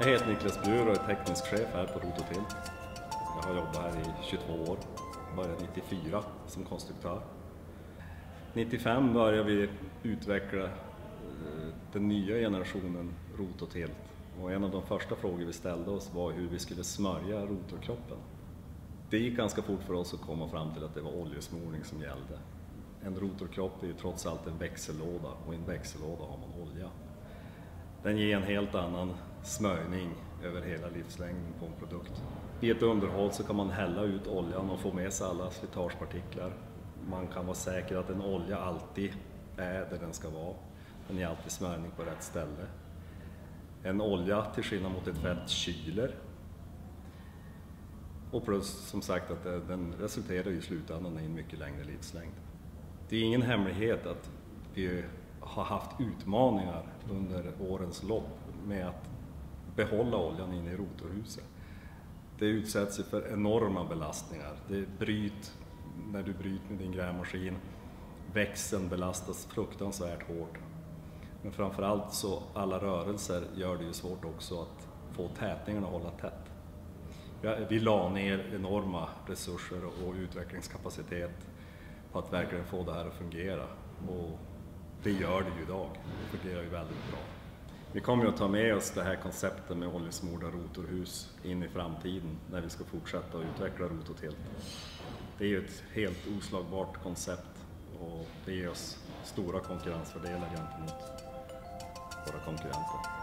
Jag heter Niklas Bjur och är teknisk chef här på Rototil. Jag har jobbat här i 22 år. Började 94 som konstruktör. 95 började vi utveckla eh, den nya generationen rototilt. Och en av de första frågor vi ställde oss var hur vi skulle smörja rotorkroppen. Det gick ganska fort för oss att komma fram till att det var oljesmorning som gällde. En rotorkropp är ju trots allt en växellåda och i en växellåda har man olja. Den ger en helt annan smörjning över hela livslängden på en produkt. I ett underhåll så kan man hälla ut oljan och få med sig alla slitagepartiklar. Man kan vara säker att en olja alltid är där den ska vara. Den är alltid smörjning på rätt ställe. En olja, till skillnad mot ett fett, kyler. Och plus som sagt att den resulterar i slutändan i en mycket längre livslängd. Det är ingen hemlighet att vi har haft utmaningar under årens lopp med att behålla oljan inne i rotorhuset. Det utsätts för enorma belastningar. Det bryt, när du bryter med din grävmaskin, växeln belastas fruktansvärt hårt. Men framförallt så alla rörelser gör det ju svårt också att få tätningarna att hålla tätt. Vi la ner enorma resurser och utvecklingskapacitet på att verkligen få det här att fungera. Och det gör det ju idag. Det fungerar ju väldigt bra. Vi kommer ju att ta med oss det här konceptet med oljesmorda rotorhus in i framtiden när vi ska fortsätta att utveckla rototilt. Det är ju ett helt oslagbart koncept och det ger oss stora konkurrensfördelar gentemot våra konkurrenter.